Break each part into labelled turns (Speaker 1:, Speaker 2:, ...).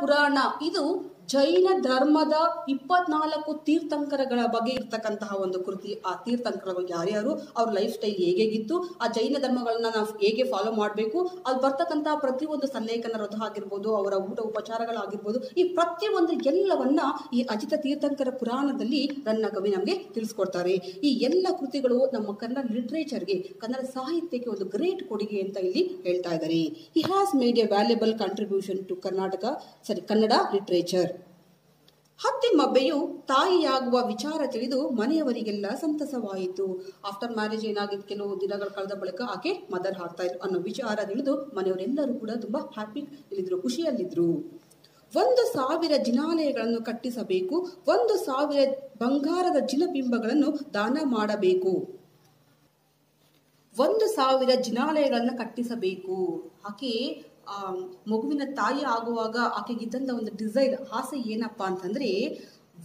Speaker 1: ಪುರಾಣ. ಇದು ಜೈನ ಧರ್ಮದ ಇಪ್ಪತ್ನಾಲ್ಕು ತೀರ್ಥಂಕರಗಳ ಬಗ್ಗೆ ಇರ್ತಕ್ಕಂತಹ ಒಂದು ಕೃತಿ. ಆ ತೀರ್ಥಂಕರಗಳು ಯಾರ್ಯಾರು, ಅವ್ರ ಲೈಫ್ ಸ್ಟೈಲ್ ಹೇಗೇಗಿತ್ತು ಆ ಜೈನ ಧರ್ಮಗಳನ್ನ ನಾವು ಹೇಗೆ ಫಾಲೋ ಮಾಡಬೇಕು ಅಲ್ಲಿ ಬರ್ತಕ್ಕಂತಹ ಪ್ರತಿಯೊಂದು ಸಲ್ಲೇಖನ ರಥ ಆಗಿರ್ಬೋದು, ಅವರ ಊಟ ಉಪಚಾರಗಳಾಗಿರ್ಬೋದು, ಈ ಪ್ರತಿಯೊಂದು ಎಲ್ಲವನ್ನ ಈ ಅಜಿತ ತೀರ್ಥಂಕರ ಪುರಾಣದಲ್ಲಿ ನನ್ನ ಕವಿ ನಮಗೆ ತಿಳಿಸ್ಕೊಡ್ತಾರೆ. ಈ ಎಲ್ಲ ಕೃತಿಗಳು ನಮ್ಮ ಕನ್ನಡ ಲಿಟ್ರೇಚರ್ಗೆ ಕನ್ನಡ ಸಾಹಿತ್ಯಕ್ಕೆ ಒಂದು ಗ್ರೇಟ್ ಕೊಡುಗೆ ಅಂತ ಇಲ್ಲಿ ಹೇಳ್ತಾ ಇದ್ದಾರೆ he has made a valuable contribution to Karnataka ಸರಿ ಕನ್ನಡ ಲಿಟ್ರೇಚರ್ ಹತ್ತಿ ಮಬ್ಬೆಯು ತಾಯಿಯಾಗುವ ವಿಚಾರ ತಿಳಿದು ಮನೆಯವರಿಗೆಲ್ಲ ಸಂತಸವಾಯಿತು. ಆಫ್ಟರ್ ಮ್ಯಾರೇಜ್ ಏನಾಗಿತ್ತು? ಕೆಲವು ದಿನಗಳು ಕಳೆದ ಬಳಿಕ ಆಕೆ ಮದರ್ ಹಾಕ್ತಾ ಇದ್ರು ಅನ್ನೋ ವಿಚಾರ ತಿಳಿದು ಮನೆಯವರೆಲ್ಲರೂ ಕೂಡ ತುಂಬಾ ಹ್ಯಾಪಿ ಇಲ್ಲಿದ್ರು ಖುಷಿಯಲ್ಲಿದ್ರು. ಒಂದು ಸಾವಿರ ಜಿನಾಲಯಗಳನ್ನು ಕಟ್ಟಿಸಬೇಕು, ಒಂದು ಸಾವಿರ ಬಂಗಾರದ ಜಿನಬಿಂಬಗಳನ್ನು ದಾನ ಮಾಡಬೇಕು. ಒಂದು ಸಾವಿರ ಜಿನಾಲಯಗಳನ್ನ ಕಟ್ಟಿಸಬೇಕು. ಆಕೆ ಮಗುವಿನ ತಾಯಿ ಆಗುವಾಗ ಆಕೆಗಿದ್ದಂತ ಒಂದು ಡಿಸೈರ್ ಆಸೆ ಏನಪ್ಪ ಅಂತಂದ್ರೆ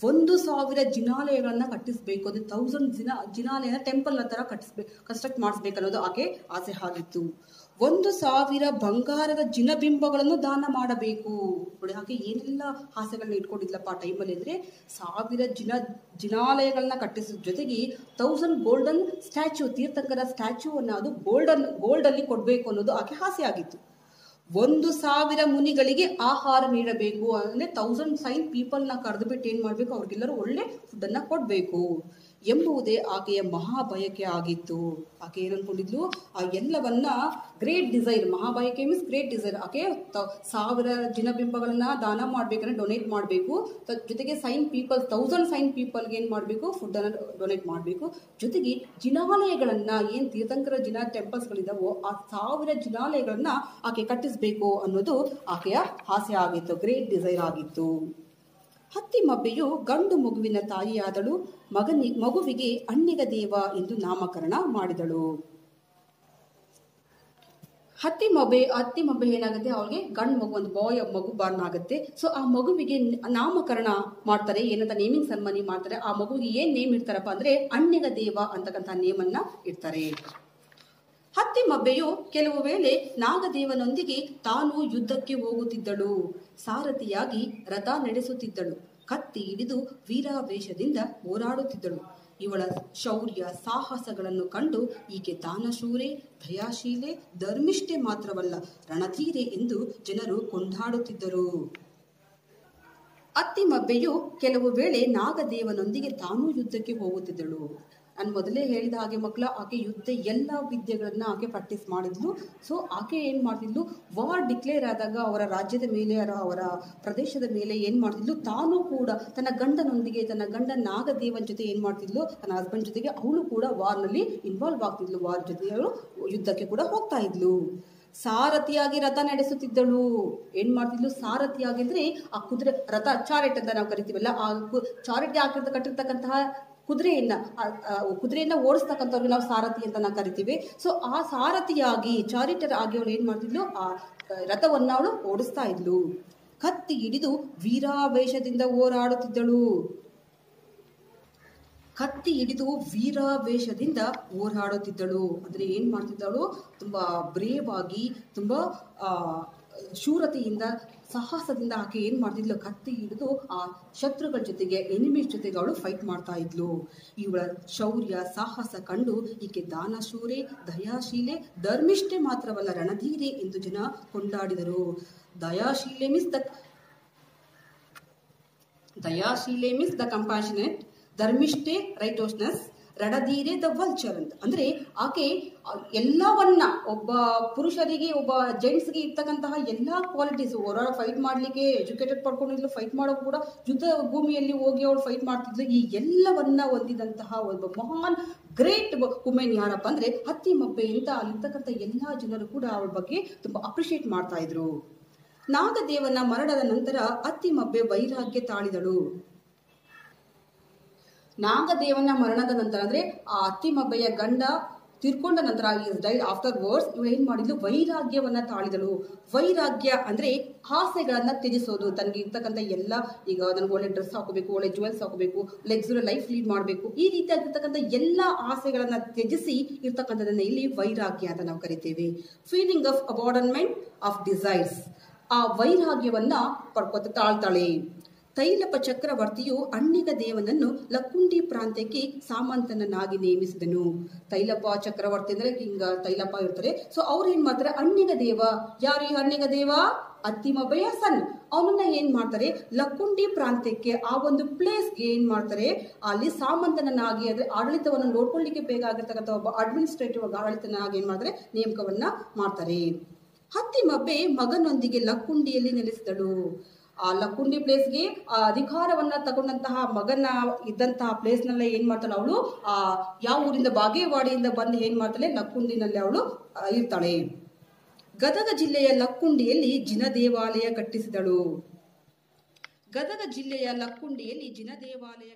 Speaker 1: ಒಂದು ಸಾವಿರ ಜಿನಾಲಯಗಳನ್ನ ಕಟ್ಟಿಸ್ಬೇಕು ಅದು ತೌಸಂಡ್ ಜಿನ ಜಿನಾಲಯನ ಟೆಂಪಲ್ ತರ ಕಟ್ಟಿಸ್ಬೇಕು ಕನ್ಸ್ಟ್ರಕ್ಟ್ ಮಾಡಿಸ್ಬೇಕು ಅನ್ನೋದು ಆಕೆ ಆಸೆ ಆಗಿತ್ತು. ಒಂದು ಸಾವಿರ ಬಂಗಾರದ ಜಿನಬಿಂಬಗಳನ್ನು ದಾನ ಮಾಡಬೇಕು. ನೋಡಿ, ಆಕೆ ಏನೆಲ್ಲ ಆಸೆಗಳನ್ನ ಇಟ್ಕೊಂಡಿದ್ಲಪ್ಪ ಆ ಟೈಮಲ್ಲಿ ಅಂದ್ರೆ ಸಾವಿರ ಜಿನ ಜಿನಾಲಯಗಳನ್ನ ಕಟ್ಟಿಸೋ ಜೊತೆಗೆ thousand golden statue Tirthankara statue ಅನ್ನ ಅದು ಗೋಲ್ಡನ್ ಗೋಲ್ಡ್ ಅಲ್ಲಿ ಕೊಡ್ಬೇಕು ಅನ್ನೋದು ಆಕೆ ಆಸೆ ಆಗಿತ್ತು. ಒಂದು ಸಾವಿರ ಮುನಿಗಳಿಗೆ ಆಹಾರ ನೀಡಬೇಕು. ಅಂದ್ರೆ ತೌಸಂಡ್ ಸೈನ್ ಪೀಪಲ್ನ ಕರೆದು ಬಿಟ್ಟು ಏನ್ ಮಾಡ್ಬೇಕು? ಅವ್ರಿಗೆಲ್ಲರೂ ಒಳ್ಳೆ ಫುಡ್ ಅನ್ನ ಕೊಡ್ಬೇಕು. ಎಂಬುದೇ ಆಕೆಯ ಮಹಾಬಯಕೆ ಆಗಿತ್ತು. ಆಕೆ ಏನು ಆ ಎಲ್ಲವನ್ನ ಗ್ರೇಟ್ ಡಿಸೈರ್ ಮಹಾಬಯಕೆ ಮೀನ್ಸ್ ಗ್ರೇಟ್ ಡಿಸೈರ್ ಆಕೆ ಸಾವಿರ ಜಿನಬಿಂಬಗಳನ್ನ ದಾನ ಮಾಡ್ಬೇಕಂದ್ರೆ ಡೊನೇಟ್ ಮಾಡಬೇಕು. ಜೊತೆಗೆ ಸೈನ್ ಪೀಪಲ್ ತೌಸಂಡ್ ಸೈನ್ ಪೀಪಲ್ಗೆ ಏನು ಮಾಡಬೇಕು? ಫುಡ್ ಅನ್ನ ಡೊನೇಟ್ ಮಾಡಬೇಕು. ಜೊತೆಗೆ ಜಿನಾಲಯಗಳನ್ನ, ಏನ್ ತೀರ್ಥಂಕರ ಜಿನ ಟೆಂಪಲ್ಸ್ಗಳಿದ್ದಾವೋ ಆ ಸಾವಿರ ಜಿನಾಲಯಗಳನ್ನ ಆಕೆ ಕಟ್ಟಿಸ್ಬೇಕು ಅನ್ನೋದು ಆಕೆಯ ಆಸೆ ಆಗಿತ್ತು ಗ್ರೇಟ್ ಡಿಸೈರ್ ಆಗಿತ್ತು. ಹತ್ತಿ ಮಬ್ಬೆಯು ಗಂಡು ಮಗುವಿನ ತಾಯಿಯಾದಳು, ಮಗನಿ, ಮಗುವಿಗೆ ಅಣ್ಣಿಗ ದೇವ ಎಂದು ನಾಮಕರಣ ಮಾಡಿದಳು. ಹತ್ತಿ ಮೊಬೆ ಹತ್ತಿ ಮಬ್ಬೆ ಏನಾಗುತ್ತೆ? ಅವಳಿಗೆ ಗಂಡು ಮಗು, ಒಂದು ಬಾಯ್ ಮಗು ಬಾರ್ನ್ ಆಗುತ್ತೆ. ಸೊ ಆ ಮಗುವಿಗೆ ನಾಮಕರಣ ಮಾಡ್ತಾರೆ, ಏನಂತ ನೇಮಿಂಗ್ ಸನ್ಮಾನಿ ಮಾಡ್ತಾರೆ. ಆ ಮಗುವಿಗೆ ಏನ್ ನೇಮ್ ಇಡ್ತಾರಪ್ಪ ಅಂದ್ರೆ ಅಣ್ಣಿಗ ದೇವ ಅಂತಕ್ಕಂಥ ನೇಮನ್ನ ಇಡ್ತಾರೆ. ಹತ್ತಿ ಮಬ್ಬೆಯು ಕೆಲವು ವೇಳೆ ನಾಗದೇವನೊಂದಿಗೆ ತಾನು ಯುದ್ಧಕ್ಕೆ ಹೋಗುತ್ತಿದ್ದಳು. ಸಾರಥಿಯಾಗಿ ರಥ ನಡೆಸುತ್ತಿದ್ದಳು. ಕತ್ತಿ ಹಿಡಿದು ವೀರಾವೇಶದಿಂದ ಹೋರಾಡುತ್ತಿದ್ದಳು. ಇವಳ ಶೌರ್ಯ ಸಾಹಸಗಳನ್ನು ಕಂಡು ಈಕೆ ದಾನಶೂರೆ ದಯಾಶೀಲೆ, ಧರ್ಮಿಷ್ಠೆ ಮಾತ್ರವಲ್ಲ, ರಣಧೀರೆ ಎಂದು ಜನರು ಕೊಂಡಾಡುತ್ತಿದ್ದರು. ಅತ್ತಿಮಬ್ಬೆಯು ಕೆಲವು ವೇಳೆ ನಾಗದೇವನೊಂದಿಗೆ ತಾನೂ ಯುದ್ಧಕ್ಕೆ ಹೋಗುತ್ತಿದ್ದಳು. ನಾನು ಮೊದಲೇ ಹೇಳಿದ ಹಾಗೆ ಮಕ್ಕಳ ಆಕೆ ಯುದ್ಧ ಎಲ್ಲ ವಿದ್ಯೆಗಳನ್ನು ಆಕೆ ಪ್ರಾಕ್ಟೀಸ್ ಮಾಡಿದ್ಲು. ಸೊ ಆಕೆ ಏನು ಮಾಡ್ತಿದ್ಲು? ವಾರ್ ಡಿಕ್ಲೇರ್ ಆದಾಗ ಅವರ ರಾಜ್ಯದ ಮೇಲೆ, ಅವರ ಪ್ರದೇಶದ ಮೇಲೆ ಏನು ಮಾಡ್ತಿದ್ಲು? ತಾನು ಕೂಡ ತನ್ನ ಗಂಡನೊಂದಿಗೆ, ತನ್ನ ಗಂಡ ನಾಗದೇವನ ಜೊತೆ ಏನು ಮಾಡ್ತಿದ್ಲು? ತನ್ನ ಹಸ್ಬೆಂಡ್ ಜೊತೆಗೆ ಅವಳು ಕೂಡ ವಾರ್ನಲ್ಲಿ ಇನ್ವಾಲ್ವ್ ಆಗ್ತಿದ್ಲು. ವಾರ್ ಜೊತೆ ಅವಳು ಯುದ್ಧಕ್ಕೆ ಕೂಡ ಹೋಗ್ತಾ ಇದ್ಲು. ಸಾರಥಿಯಾಗಿ ರಥ ನಡೆಸುತ್ತಿದ್ದಳು. ಏನ್ ಮಾಡ್ತಿದ್ಲು? ಸಾರಥಿಯಾಗಿ ಅಂದ್ರೆ ಆ ಕುದುರೆ, ರಥ ಚಾರೆಟ್ ಅಂತ ನಾವು ಕರಿತೀವಲ್ಲ, ಆ ಚಾರೆಟ್ ಹಾಕಿರ್ತ ಕಟ್ಟಿರ್ತಕ್ಕಂತಹ ಕುದುರೆಯನ್ನ ಕುದುರೆಯನ್ನು ಓಡಿಸ್ತಕ್ಕಂಥವ್ರಿಗೆ ನಾವು ಸಾರಥಿ ಅಂತ ನಾವು ಕರಿತೀವಿ. ಸೊ ಆ ಸಾರಥಿಯಾಗಿ, ಚಾರಿಟರ್ ಆಗಿ ಅವಳು ಏನ್ ಮಾಡ್ತಿದ್ಲು? ಆ ರಥವನ್ನ ಅವಳು ಓಡಿಸ್ತಾ ಇದ್ಲು. ಕತ್ತಿ ಹಿಡಿದು ವೀರಾವೇಶದಿಂದ ಹೋರಾಡುತ್ತಿದ್ದಳು. ಕತ್ತಿ ಹಿಡಿದು ವೀರಾವೇಶದಿಂದ ಹೋರಾಡುತ್ತಿದ್ದಳು. ಅಂದ್ರೆ ಏನ್ ಮಾಡ್ತಿದ್ದಳು? ತುಂಬಾ ಬ್ರೇವ್ ಆಗಿ, ತುಂಬಾ ಶೂರತೆಯಿಂದ ಸಾಹಸದಿಂದ ಆಕೆ ಏನ್ ಮಾಡ್ತಿದ್ಲು? ಕತ್ತಿ ಹಿಡಿದು ಆ ಶತ್ರುಗಳ ಜೊತೆಗೆ ಎನಿಮಿಸ್ ಜೊತೆಗೆ ಅವಳು ಫೈಟ್ ಮಾಡ್ತಾ ಇದ್ಲು. ಇವಳ ಶೌರ್ಯ, ಸಾಹಸ ಕಂಡು ಈಕೆ ದಾನಶೂರೆ, ದಯಾಶೀಲೆ, ಧರ್ಮಿಷ್ಠೆ ಮಾತ್ರವಲ್ಲ ರಣಧೀರೆ ಎಂದು ಜನ ಕೊಂಡಾಡಿದರು. ದಯಾಶೀಲೆ ಮಿಸ್ ದ ದಯಾಶೀಲೆ ಮಿಸ್ ದ ಕಂಪ್ಯಾಷನೇಟ್ ಧರ್ಮಿಷ್ಠೆ ರೈಟೋಸ್ನೆಸ್ ರಡಧೀರೆ ದ ವಲ್ಚರ್ ಅಂತ. ಅಂದ್ರೆ ಆಕೆ ಎಲ್ಲವನ್ನ ಒಬ್ಬ ಪುರುಷರಿಗೆ, ಒಬ್ಬ ಜೆಂಟ್ಸ್ಗೆ ಇರ್ತಕ್ಕಂತಹ ಎಲ್ಲಾ ಕ್ವಾಲಿಟೀಸ್ ಹೊರ ಫೈಟ್ ಮಾಡ್ಲಿಕ್ಕೆ ಎಜುಕೇಟೆಡ್ ಪಡ್ಕೊಂಡಿದ್ಲು ಫೈಟ್ ಮಾಡೋ ಕೂಡ ಯುದ್ಧ ಭೂಮಿಯಲ್ಲಿ ಹೋಗಿ ಅವಳು ಫೈಟ್ ಮಾಡ್ತಿದ್ಲು. ಈ ಎಲ್ಲವನ್ನ ಹೊಂದಿದಂತಹ ಒಬ್ಬ ಮಹಾನ್ ಗ್ರೇಟ್ ವುಮೆನ್ ಯಾರಪ್ಪ ಅಂದ್ರೆ ಅಂತ ಅಲ್ಲಿರ್ತಕ್ಕಂಥ ಎಲ್ಲಾ ಜನರು ಕೂಡ ಅವಳ ಬಗ್ಗೆ ತುಂಬಾ ಅಪ್ರಿಶಿಯೇಟ್ ಮಾಡ್ತಾ ಇದ್ರು. ನಾಗದೇವನ ಮರಣದ ನಂತರ ಅತ್ತಿಮಬ್ಬೆ ವೈರಾಗ್ಯ ತಾಳಿದಳು. ನಾಗದೇವನ ಮರಣದ ನಂತರ ಅಂದ್ರೆ ಆ ಅತ್ತಿಮಬ್ಬೆಯ ಗಂಡ ತಿರ್ಕೊಂಡ ನಂತರ ಡೈ ಆಫ್ಟರ್ ವರ್ಡ್ಸ್ ಇವಳು ಏನ್ ಮಾಡಿದ್ಲು? ವೈರಾಗ್ಯವನ್ನ ತಾಳಿದಳು. ವೈರಾಗ್ಯ ಅಂದ್ರೆ ಆಸೆಗಳನ್ನ ತ್ಯಜಿಸೋದು. ತನಗೆ ಇರ್ತಕ್ಕಂಥ ಎಲ್ಲ ಈಗ ನನಗೆ ಒಳ್ಳೆ ಡ್ರೆಸ್ ಹಾಕೋಬೇಕು, ಒಳ್ಳೆ ಜುವೆಲ್ಸ್ ಹಾಕೋಬೇಕು ಲೆಗ್ಸುರ ಲೈಫ್ ಲೀಡ್ ಮಾಡಬೇಕು. ಈ ರೀತಿಯಾಗಿರ್ತಕ್ಕಂಥ ಎಲ್ಲ ಆಸೆಗಳನ್ನ ತ್ಯಜಿಸಿ ಇರ್ತಕ್ಕಂಥದನ್ನ ಇಲ್ಲಿ ವೈರಾಗ್ಯ ಅಂತ ನಾವು ಕರಿತೇವೆ. Feeling of abandonment of desires ಆ ವೈರಾಗ್ಯವನ್ನ ಪಡ್ಕೊತ ತಾಳ್ತಾಳೆ. ತೈಲಪ ಚಕ್ರವರ್ತಿಯು ಅಣ್ಣಿಗ ದೇವನನ್ನು ಲಕ್ಕುಂಡಿ ಪ್ರಾಂತ್ಯಕ್ಕೆ ಸಾಮಂತನನ್ನಾಗಿ ನೇಮಿಸಿದನು. ತೈಲಪ ಚಕ್ರವರ್ತಿ ಅಂದ್ರೆ ಹಿಂಗ ತೈಲಪ ಇರ್ತಾರೆ ಸೊ ಅವ್ರು ಏನ್ ಮಾಡ್ತಾರೆ? ಅಣ್ಣಿಗ ದೇವ. ಯಾರು ಈ ಅಣ್ಣಿಗ ದೇವ? ಅತ್ತಿಮಬ್ಬಯ್ಯ ಸನ್ ಅವನನ್ನ ಏನ್ ಮಾಡ್ತಾರೆ? ಲಕ್ಕುಂಡಿ ಪ್ರಾಂತ್ಯಕ್ಕೆ ಆ ಒಂದು ಪ್ಲೇಸ್ಗೆ ಏನ್ ಮಾಡ್ತಾರೆ? ಅಲ್ಲಿ ಸಾಮಂತನನ್ನಾಗಿ ಅಂದ್ರೆ ಆಡಳಿತವನ್ನು ನೋಡ್ಕೊಳ್ಳಿಕ್ಕೆ ಬೇಕಾಗಿರ್ತಕ್ಕಂಥ ಒಬ್ಬ ಅಡ್ಮಿನಿಸ್ಟ್ರೇಟಿವ್ ಆಡಳಿತನಾಗಿ ಏನ್ ಮಾಡ್ತಾರೆ? ನೇಮಕವನ್ನ ಮಾಡ್ತಾರೆ. ಹತ್ತಿಮಬ್ಬೆ ಮಗನೊಂದಿಗೆ ಲಕ್ಕುಂಡಿಯಲ್ಲಿ ನೆಲೆಸಿದಳು. ಲಕ್ಕುಂಡಿ ಪ್ಲೇಸ್ಗೆ ಆ ಅಧಿಕಾರವನ್ನ ತಗೊಂಡಂತಹ ಮಗನ ಇದ್ದಂತಹ ಪ್ಲೇಸ್ನಲ್ಲಿ ಏನ್ ಮಾಡ್ತಾಳೆ ಅವಳು? ಆ ಯಾವ ಊರಿಂದ ಬಾಗೇವಾಡಿಯಿಂದ ಬಂದು ಏನ್ ಮಾಡ್ತಾಳೆ? ಲಕ್ಕುಂಡಿನಲ್ಲಿ ಅವಳು ಇರ್ತಾಳೆ. ಗದಗ ಜಿಲ್ಲೆಯ ಲಕ್ಕುಂಡಿಯಲ್ಲಿ ಜಿನ ದೇವಾಲಯ ಕಟ್ಟಿಸಿದಳು. ಗದಗ ಜಿಲ್ಲೆಯ ಲಕ್ಕುಂಡಿಯಲ್ಲಿ ಜಿನ ದೇವಾಲಯ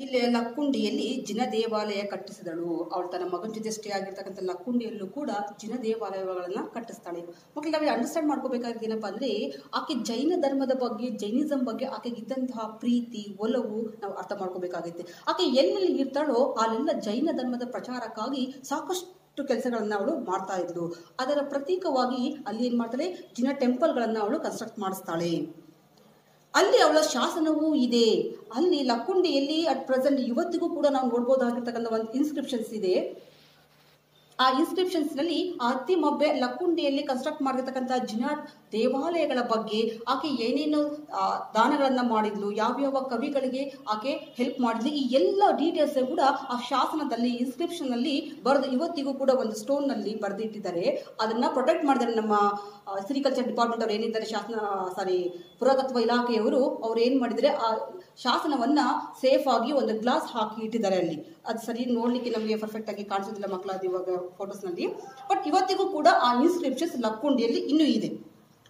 Speaker 1: ಜಿಲ್ಲೆಯ ಲಕ್ಕುಂಡಿಯಲ್ಲಿ ಜಿನ ದೇವಾಲಯ ಕಟ್ಟಿಸಿದಳು. ಅವಳು ತನ್ನ ಮಗನ ಜೊತೆ ಸ್ಟೇ ಆಗಿರ್ತಕ್ಕಂಥ ಲಕ್ಕುಂಡಿಯಲ್ಲೂ ಕೂಡ ಜಿನ ದೇವಾಲಯಗಳನ್ನ ಕಟ್ಟಿಸ್ತಾಳೆ. ಮಕ್ಕಳು ನಾವು ಅಂಡರ್ಸ್ಟ್ಯಾಂಡ್ ಮಾಡ್ಕೋಬೇಕಾಗಿದ್ದು ಏನಪ್ಪ ಅಂದ್ರೆ, ಆಕೆ ಜೈನ ಧರ್ಮದ ಬಗ್ಗೆ, ಜೈನಿಸಂ ಬಗ್ಗೆ ಆಕೆಗೆ ಇದ್ದಂತಹ ಪ್ರೀತಿ, ಒಲವು ನಾವು ಅರ್ಥ ಮಾಡ್ಕೋಬೇಕಾಗುತ್ತೆ ಆಕೆ ಎಲ್ಲೆಲ್ಲಿ ಇರ್ತಾಳೋ ಅಲ್ಲೆಲ್ಲ ಜೈನ ಧರ್ಮದ ಪ್ರಚಾರಕ್ಕಾಗಿ ಸಾಕಷ್ಟು ಕೆಲಸಗಳನ್ನ ಅವಳು ಮಾಡ್ತಾ ಇದ್ಲು. ಅದರ ಪ್ರತೀಕವಾಗಿ ಅಲ್ಲಿ ಏನ್ ಮಾಡ್ತಾಳೆ? ಜಿನ ಟೆಂಪಲ್ಗಳನ್ನ ಅವಳು ಕನ್ಸ್ಟ್ರಕ್ಟ್ ಮಾಡಿಸ್ತಾಳೆ. ಅಲ್ಲಿ ಅವಳ ಶಾಸನವೂ ಇದೆ. ಅಲ್ಲಿ ಲಕ್ಕುಂಡಿಯಲ್ಲಿ ಅಟ್ ಪ್ರೆಸೆಂಟ್ ಇವತ್ತಿಗೂ ಕೂಡ ನಾವು ನೋಡ್ಬೋದಾಗಿರ್ತಕ್ಕಂಥ ಒಂದು ಇನ್ಸ್ಕ್ರಿಪ್ಷನ್ಸ್ ಇದೆ. ಆ ಇನ್ಸ್ಕ್ರಿಪ್ಷನ್ಸ್ನಲ್ಲಿ ಅತಿ ಮೊಬ್ಬೆ ಲಕ್ಕುಂಡಿಯಲ್ಲಿ ಕನ್ಸ್ಟ್ರಕ್ಟ್ ಮಾಡಿರ್ತಕ್ಕಂಥ ಜಿನಾಟ್ ದೇವಾಲಯಗಳ ಬಗ್ಗೆ ಆಕೆ ಏನೇನು ದಾನಗಳನ್ನ ಮಾಡಿದ್ಲು, ಯಾವ್ಯಾವ ಕವಿಗಳಿಗೆ ಆಕೆ ಹೆಲ್ಪ್ ಮಾಡಿದ್ಲು, ಈ ಎಲ್ಲ ಡೀಟೇಲ್ಸ್ ಕೂಡ ಆ ಶಾಸನದಲ್ಲಿ ಇನ್ಸ್ಕ್ರಿಪ್ಷನ್ ಅಲ್ಲಿ ಬರೆದು ಇವತ್ತಿಗೂ ಕೂಡ ಒಂದು ಸ್ಟೋನ್ನಲ್ಲಿ ಬರೆದಿಟ್ಟಿದ್ದಾರೆ. ಅದನ್ನ ಪ್ರೊಟೆಕ್ಟ್ ಮಾಡಿದ್ರೆ ನಮ್ಮ ಸಿರಿಕಲ್ಚರ್ ಡಿಪಾರ್ಟ್ಮೆಂಟ್ ಅವ್ರು ಏನಿದ್ದಾರೆ, ಶಾಸನ ಸಾರಿ ಪುರಾತತ್ವ ಇಲಾಖೆಯವರು, ಅವ್ರು ಏನ್ ಮಾಡಿದ್ರೆ ಆ ಶಾಸನವನ್ನ ಸೇಫ್ ಆಗಿ ಒಂದು ಗ್ಲಾಸ್ ಹಾಕಿ ಇಟ್ಟಿದ್ದಾರೆ ಅಲ್ಲಿ. ಅದು ಸರಿ ನೋಡ್ಲಿಕ್ಕೆ ನಮಗೆ ಪರ್ಫೆಕ್ಟ್ ಆಗಿ ಕಾಣಿಸೋದಿಲ್ಲ ಮಕ್ಕಳ ಅದು ಇವಾಗ ಫೋಟೋಸ್ನಲ್ಲಿ. ಬಟ್ ಇವತ್ತಿಗೂ ಕೂಡ ಆ ಇನ್ಸ್ಕ್ರಿಪ್ಷನ್ಸ್ ಲಕ್ಕುಂಡಿಯಲ್ಲಿ ಇನ್ನೂ ಇದೆ.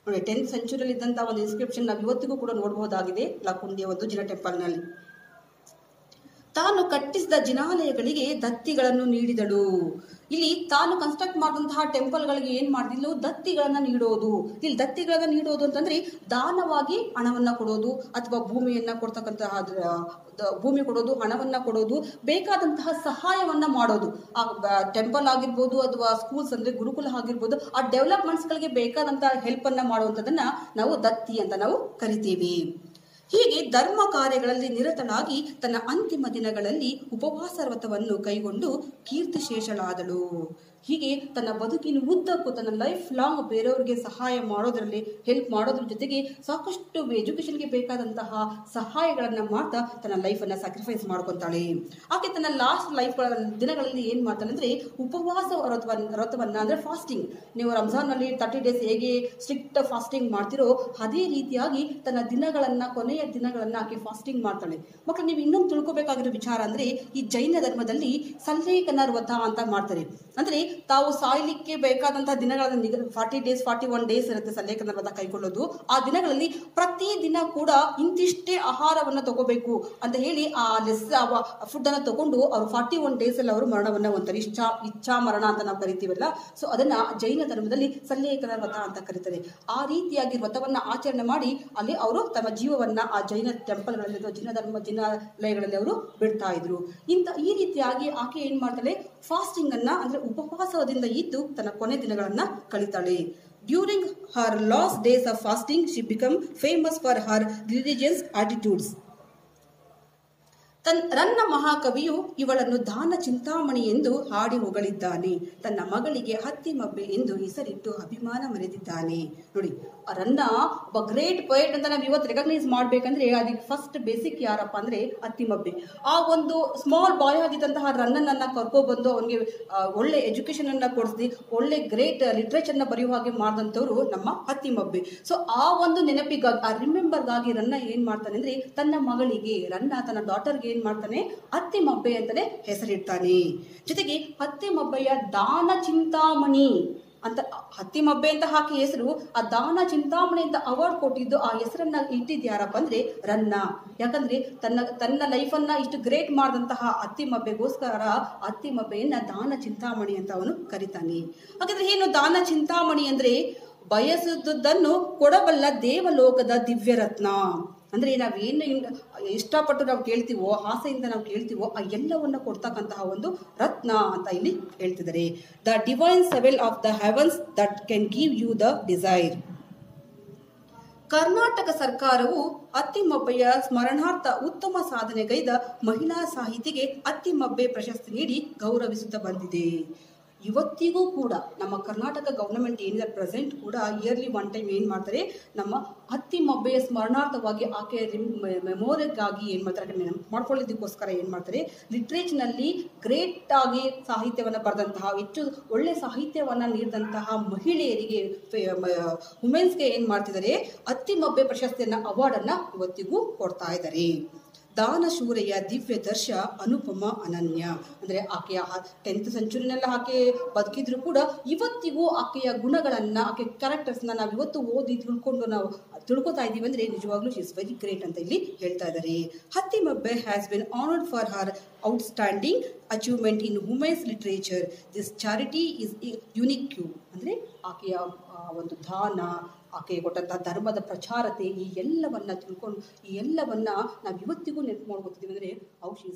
Speaker 1: ನೋಡಿ ಟೆಂತ್ ಸೆಂಚುರಿಯಲ್ಲಿ ಇದ್ದಂತಹ ಒಂದು ಇನ್ಸ್ಕ್ರಿಪ್ಷನ್ ನಾವು ಇವತ್ತಿಗೂ ಕೂಡ ನೋಡಬಹುದಾಗಿದೆ ಲಕ್ಕುಂಡಿಯ ಒಂದು ಜಿನ ಟೆಂಪಲ್ನಲ್ಲಿ. ತಾನು ಕಟ್ಟಿಸಿದ ಜಿನಾಲಯಗಳಿಗೆ ದತ್ತಿಗಳನ್ನು ನೀಡಿದಳು. ಇಲ್ಲಿ ತಾನು ಕನ್ಸ್ಟ್ರಕ್ಟ್ ಮಾಡಿದಂತಹ ಟೆಂಪಲ್ಗಳಿಗೆ ಏನ್ ಮಾಡಿದ್ಲು ದತ್ತಿಗಳನ್ನ ನೀಡೋದು. ಇಲ್ಲಿ ದತ್ತಿಗಳನ್ನ ನೀಡೋದು ಅಂತಂದ್ರೆ ದಾನವಾಗಿ ಹಣವನ್ನ ಕೊಡೋದು ಅಥವಾ ಭೂಮಿಯನ್ನ ಕೊಡ್ತಕ್ಕಂತಹ ಭೂಮಿ ಕೊಡೋದು, ಹಣವನ್ನ ಕೊಡೋದು, ಬೇಕಾದಂತಹ ಸಹಾಯವನ್ನ ಮಾಡೋದು. ಆ ಟೆಂಪಲ್ ಆಗಿರ್ಬೋದು ಅಥವಾ ಸ್ಕೂಲ್ಸ್ ಅಂದ್ರೆ ಗುರುಕುಲ ಆಗಿರ್ಬೋದು, ಆ ಡೆವಲಪ್ಮೆಂಟ್ಸ್ ಗಳಿಗೆ ಬೇಕಾದಂತಹ ಹೆಲ್ಪ್ ಅನ್ನ ಮಾಡುವಂತದನ್ನ ನಾವು ದತ್ತಿ ಅಂತ ನಾವು ಕರಿತೀವಿ. ಹೀಗೆ ಧರ್ಮ ಕಾರ್ಯಗಳಲ್ಲಿ ನಿರತನಾಗಿ ತನ್ನ ಅಂತಿಮ ದಿನಗಳಲ್ಲಿ ಉಪವಾಸ ವ್ರತವನ್ನು ಕೈಗೊಂಡು ಕೀರ್ತಿಶೇಷಳಾದಳು. ಹೀಗೆ ತನ್ನ ಬದುಕಿನ ಉದ್ದಕ್ಕೂ ತನ್ನ ಲೈಫ್ ಲಾಂಗ್ ಬೇರೆಯವರಿಗೆ ಸಹಾಯ ಮಾಡೋದರಲ್ಲಿ ಹೆಲ್ಪ್ ಮಾಡೋದ್ರ ಜೊತೆಗೆ ಸಾಕಷ್ಟು ಎಜುಕೇಶನ್ಗೆ ಬೇಕಾದಂತಹ ಸಹಾಯಗಳನ್ನ ಮಾಡ್ತಾ ತನ್ನ ಲೈಫನ್ನ ಸ್ಯಾಕ್ರಿಫೈಸ್ ಮಾಡ್ಕೊತಾಳೆ. ಆಕೆ ತನ್ನ ಲಾಸ್ಟ್ ಲೈಫ್ ದಿನಗಳಲ್ಲಿ ಏನು ಮಾಡ್ತಾಳೆ ಅಂದ್ರೆ ಉಪವಾಸ ವ್ರತವನ್ನ ವ್ರತವನ್ನು ಅಂದ್ರೆ ಫಾಸ್ಟಿಂಗ್ ನೀವು ರಂಜಾನ್ನಲ್ಲಿ ತರ್ಟಿ ಡೇಸ್ ಹೇಗೆ ಸ್ಟ್ರಿಕ್ಟ್ ಫಾಸ್ಟಿಂಗ್ ಮಾಡ್ತಿರೋ ಅದೇ ರೀತಿಯಾಗಿ ತನ್ನ ದಿನಗಳನ್ನ ಕೊನೆಯ ದಿನಗಳನ್ನು ಆಕೆ ಫಾಸ್ಟಿಂಗ್ ಮಾಡ್ತಾಳೆ. ಮಕ್ಕಳು ನೀವು ಇನ್ನೊಂದು ತಿಳ್ಕೊಬೇಕಾಗಿರೋ ವಿಚಾರ ಅಂದ್ರೆ ಈ ಜೈನ ಧರ್ಮದಲ್ಲಿ ಸಲ್ಲೇಖನ ವ್ರತ ಅಂತ ಮಾಡ್ತಾರೆ. ಅಂದ್ರೆ ತಾವು ಸಾಯ್ಲಿಕ್ಕೆ ಬೇಕಾದಂತಹ ದಿನಗಳನ್ನು ನಿಗ forty days forty one days ಇರುತ್ತೆ ಸಲ್ಲೇಖನ ವ್ರತ ಕೈಗೊಳ್ಳೋದು ಆ ದಿನಗಳಲ್ಲಿ ಪ್ರತಿ ದಿನ ಕೂಡ ಇಂತಿಷ್ಟೇ ಆಹಾರವನ್ನ ತಗೋಬೇಕು ಅಂತ ಹೇಳಿ ಆ ಲೆಸ್ ಫುಡ್ ಅನ್ನ ತಗೊಂಡು ಅವರು ಫಾರ್ಟಿ ಒನ್ ಡೇಸ್ ಅಲ್ಲಿ ಅವರು ಮರಣವನ್ನು ಹೊಂದ್ತಾರೆ. ಇಚ್ಛಾ ಇಚ್ಛಾ ಮರಣ ಅಂತ ನಾವು ಕರಿತೀವಲ್ಲ. ಸೊ ಅದನ್ನ ಜೈನ ಧರ್ಮದಲ್ಲಿ ಸಲ್ಲೇಖನ ವ್ರತ ಅಂತ ಕರೀತಾರೆ. ಆ ರೀತಿಯಾಗಿ ವ್ರತವನ್ನ ಆಚರಣೆ ಮಾಡಿ ಅಲ್ಲಿ ಅವರು ತಮ್ಮ ಜೀವವನ್ನ ಆ ಜೈನ ಟೆಂಪಲ್ಗಳಲ್ಲಿ ಅಥವಾ ಜೈನ ಧರ್ಮ ಜಿನಾಲಯಗಳಲ್ಲಿ ಅವರು ಬಿಡ್ತಾ ಇದ್ರು. ಇಂಥ ಈ ರೀತಿಯಾಗಿ ಆಕೆ ಏನ್ ಮಾಡ್ತಾಳೆ? ಫಾಸ್ಟಿಂಗ್ ಅನ್ನ ಅಂದ್ರೆ ಉಪವಾಸದಿಂದ ಇದ್ದು ತನ್ನ ಕೊನೆ ದಿನಗಳನ್ನ ಕಳಿತಾಳೆ. During her last days of fasting she become famous for her religious attitudes. ತನ್ ರನ್ನ ಮಹಾಕವಿಯು ಇವಳನ್ನು ದಾನ ಚಿಂತಾಮಣಿ ಎಂದು ಹಾಡಿ ಹೊಗಳಿದ್ದಾನೆ. ತನ್ನ ಮಗಳಿಗೆ ಹತ್ತಿಮಬ್ಬೆ ಎಂದು ಹೆಸರಿಟ್ಟು ಅಭಿಮಾನ ಮರೆದಿದ್ದಾನೆ. ನೋಡಿ ರನ್ನ ಒಬ್ಬ ಗ್ರೇಟ್ ಪೊಯೆಟ್ ಅಂತ ನಾವು ಇವತ್ತು ರೆಕಗ್ನೈಸ್ ಮಾಡ್ಬೇಕಂದ್ರೆ ಅದಕ್ಕೆ ಫಸ್ಟ್ ಬೇಸಿಕ್ ಯಾರಪ್ಪ ಅಂದ್ರೆ ಹತ್ತಿಮಬ್ಬೆ ಆ ಒಂದು ಸ್ಮಾಲ್ ಬಾಯ್ ಆಗಿದ್ದಂತಹ ರನ್ನನನ್ನ ಕರ್ಕೊಬಂದು ಅವನಿಗೆ ಒಳ್ಳೆ ಎಜುಕೇಶನ್ ಅನ್ನ ಕೊಡಿಸಿ, ಒಳ್ಳೆ ಗ್ರೇಟ್ ಲಿಟ್ರೇಚರ್ನ ಬರೆಯುವ ಹಾಗೆ ಮಾಡಿದಂಥವ್ರು ನಮ್ಮ ಹತ್ತಿಮಬ್ಬೆ ಸೊ ಆ ಒಂದು ನೆನಪಿಗಾಗಿ, ಆ ರಿಮೆಂಬರ್ಗಾಗಿ ರನ್ನ ಏನ್ ಮಾಡ್ತಾನೆ ಅಂದ್ರೆ ತನ್ನ ಮಗಳಿಗೆ, ರನ್ನ ತನ್ನ ಡಾಟರ್ಗೆ ಏನ್ ಮಾಡ್ತಾನೆ? ಹತ್ತಿಮಬ್ಬೆ ಅಂತಾನೆ ಹೆಸರಿಡ್ತಾನೆ. ಜೊತೆಗೆ ಹತ್ತಿಮಬ್ಬೆಯ ದಾನ ಚಿಂತಾಮಣಿ ಅಂತ ಹತ್ತಿಮಬ್ಬೆ ಅಂತ ಹಾಕಿ ಹೆಸರು, ಆ ದಾನ ಚಿಂತಾಮಣಿ ಅಂತ ಅವಾರ್ಡ್ ಕೊಟ್ಟಿದ್ದು ಆ ಹೆಸರನ್ನ ಇಟ್ಟಿದ್ಯಾರಪ್ಪ ಅಂದ್ರೆ ರನ್ನ. ಯಾಕಂದ್ರೆ ತನ್ನ ತನ್ನ ಲೈಫನ್ನ ಇಷ್ಟು ಗ್ರೇಟ್ ಮಾಡಿದಂತಹ ಅತ್ತಿ ಮಬ್ಬೆಗೋಸ್ಕರ ಅತ್ತಿ ಮಬ್ಬೆಯನ್ನ ದಾನ ಚಿಂತಾಮಣಿ ಅಂತ ಅವನು ಕರಿತಾನೆ. ಹಾಗಾದ್ರೆ ಏನು ದಾನ ಚಿಂತಾಮಣಿ ಅಂದ್ರೆ? ಬಯಸಿದುದನ್ನು ಕೊಡಬಲ್ಲ ದೇವಲೋಕದ ದಿವ್ಯರತ್ನ. ಅಂದ್ರೆ ನಾವೇನು ಇಷ್ಟಪಟ್ಟು ನಾವು ಕೇಳ್ತೀವೋ, ಆಸೆಯಿಂದ ನಾವು ಕೇಳ್ತೀವೋ, ಆ ಎಲ್ಲವನ್ನ ಕೊಡ್ತಕ್ಕಂತಹ ಒಂದು ರತ್ನ ಅಂತ ಇಲ್ಲಿ ಹೇಳ್ತಿದ್ದಾರೆ. The divine jewel of the heavens that can give you the desire Karnataka ಸರ್ಕಾರವು ಅತ್ತಿಮಬ್ಬೆಯ ಸ್ಮರಣಾರ್ಥ ಉತ್ತಮ ಸಾಧನೆಗೈದ ಮಹಿಳಾ ಸಾಹಿತಿಗೆ ಅತ್ತಿಮಬ್ಬೆ ಪ್ರಶಸ್ತಿ ನೀಡಿ ಗೌರವಿಸುತ್ತಾ ಬಂದಿದೆ. ಇವತ್ತಿಗೂ ಕೂಡ ನಮ್ಮ ಕರ್ನಾಟಕ ಗವರ್ನಮೆಂಟ್ ಏನಿದೆ ಪ್ರೆಸೆಂಟ್ ಕೂಡ ಇಯರ್ಲಿ ಒನ್ ಟೈಮ್ ಏನು ಮಾಡ್ತಾರೆ, ನಮ್ಮ ಅತ್ತಿಮಬ್ಬೆಯ ಸ್ಮರಣಾರ್ಥವಾಗಿ ಆಕೆ ಮೆಮೋರಿಗಾಗಿ ಏನು ಮಾಡ್ತಾರೆ ನೆನಪು ಮಾಡ್ಕೊಳ್ಳೋದಕ್ಕೋಸ್ಕರ ಏನು ಮಾಡ್ತಾರೆ ಲಿಟ್ರೇಚರ್ನಲ್ಲಿ ಗ್ರೇಟ್ ಆಗಿ ಸಾಹಿತ್ಯವನ್ನು ಬರೆದಂತಹ, ಹೆಚ್ಚು ಒಳ್ಳೆ ಸಾಹಿತ್ಯವನ್ನು ನೀಡಿದಂತಹ ಮಹಿಳೆಯರಿಗೆ ವುಮೆನ್ಸ್ಗೆ ಏನು ಮಾಡ್ತಿದ್ದಾರೆ ಅತ್ತಿಮಬ್ಬೆ ಪ್ರಶಸ್ತಿಯನ್ನ ಅವಾರ್ಡನ್ನು ಇವತ್ತಿಗೂ ಕೊಡ್ತಾ ಇದ್ದಾರೆ. ದಾನಶೂರೆಯ ದಿವ್ಯ ದರ್ಶ ಅನುಪಮ ಅನನ್ಯ. ಅಂದರೆ ಆಕೆಯ ಟೆಂತ್ ಸೆಂಚುರಿನೆಲ್ಲ ಆಕೆ ಬದುಕಿದ್ರು ಕೂಡ ಇವತ್ತಿಗೂ ಆಕೆಯ ಗುಣಗಳನ್ನು, ಆಕೆ ಕ್ಯಾರೆಕ್ಟರ್ಸ್ನ ನಾವು ಇವತ್ತು ಓದಿ ತಿಳ್ಕೊಂಡು ನಾವು ತಿಳ್ಕೊತಾ ಇದ್ದೀವಿ ಅಂದರೆ ನಿಜವಾಗ್ಲೂ ಶಿ ಇಸ್ ವೆರಿ ಗ್ರೇಟ್ ಅಂತ ಇಲ್ಲಿ ಹೇಳ್ತಾ ಇದ್ದಾರೆ Attimabbe has been honoured for her outstanding achievement in women's literature this charity is unique Q ಅಂದರೆ ಆಕೆಯ ಒಂದು ದಾನ ಆಕೆ ಕೊಟ್ಟಂತಹ ಧರ್ಮದ ಪ್ರಚಾರತೆ ಈ ಎಲ್ಲವನ್ನ ತಿಳ್ಕೊಂಡು ಈ ಎಲ್ಲವನ್ನ ನಾವು ಇವತ್ತಿಗೂ ನೆನಪು ಮಾಡ್ಕೊತಿದ್ದೀವಿ ಅಂದ್ರೆ ಔ ಶಿ